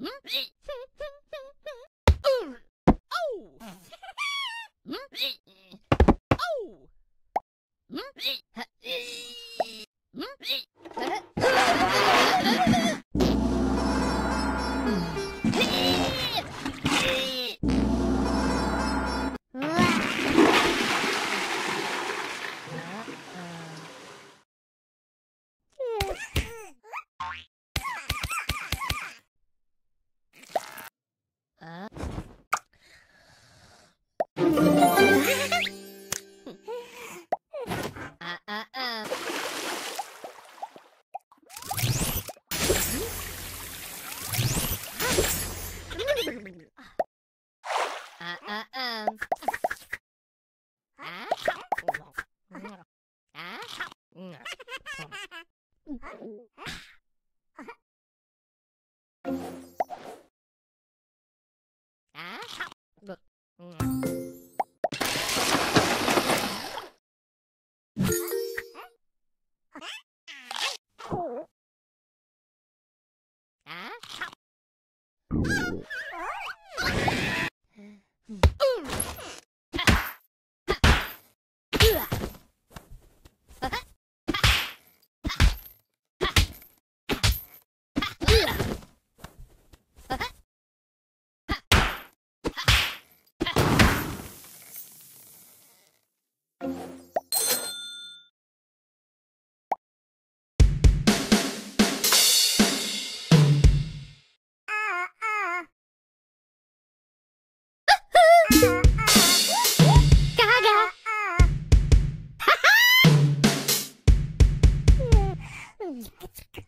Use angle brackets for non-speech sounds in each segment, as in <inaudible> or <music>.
Mm. <laughs> Oh! <laughs> oh. <laughs> oh. Mm.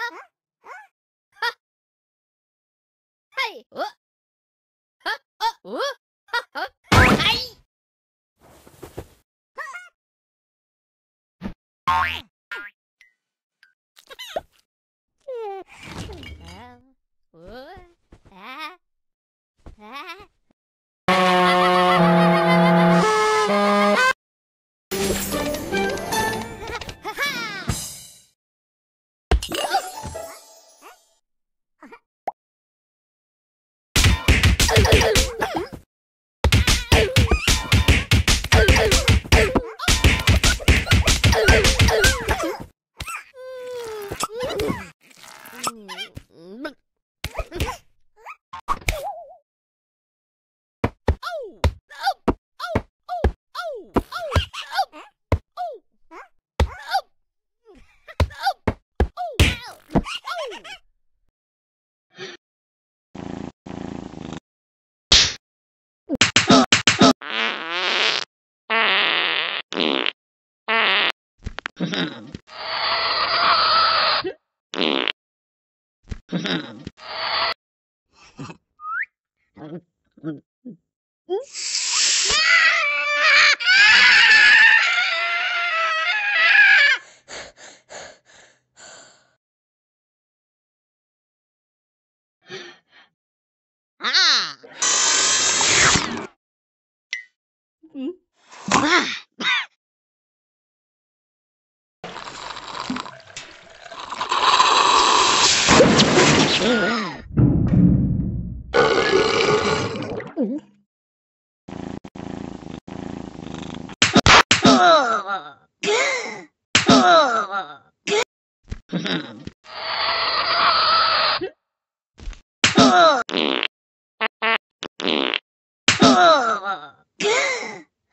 はい。Ah!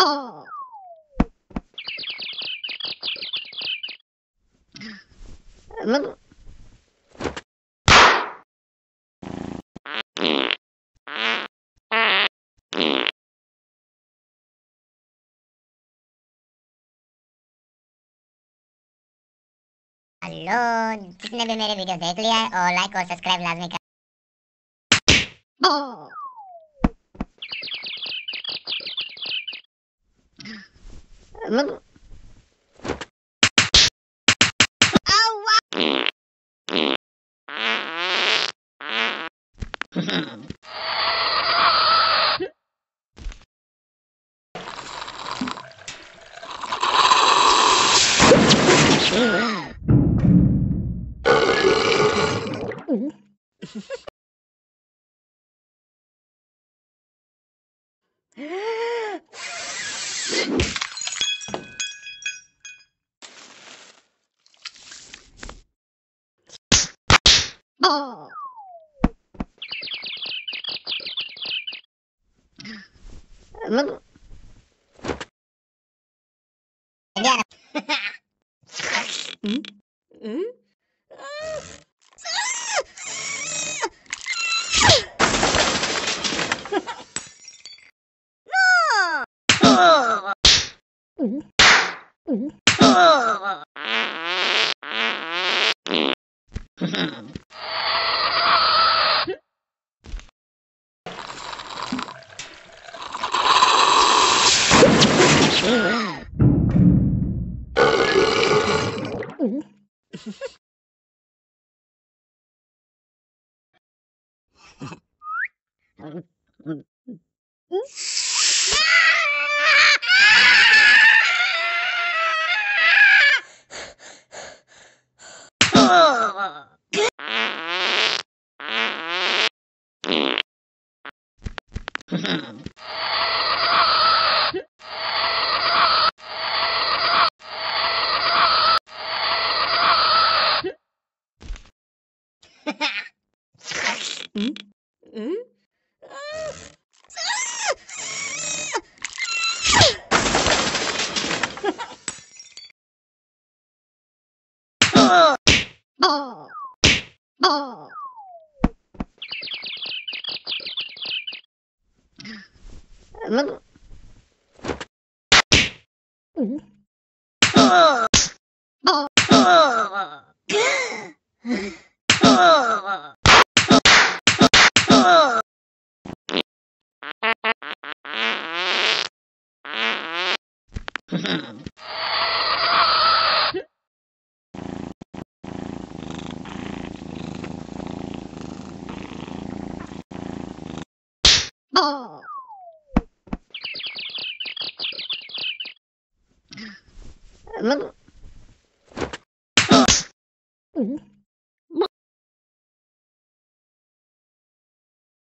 Oh. Hello जिसने भी मेरे वीडियो देख लिया है और लाइक और सब्सक्राइब लाजमी कर Oh. 야옹. 음. <laughs> Oh. Ờ. Oh. Look.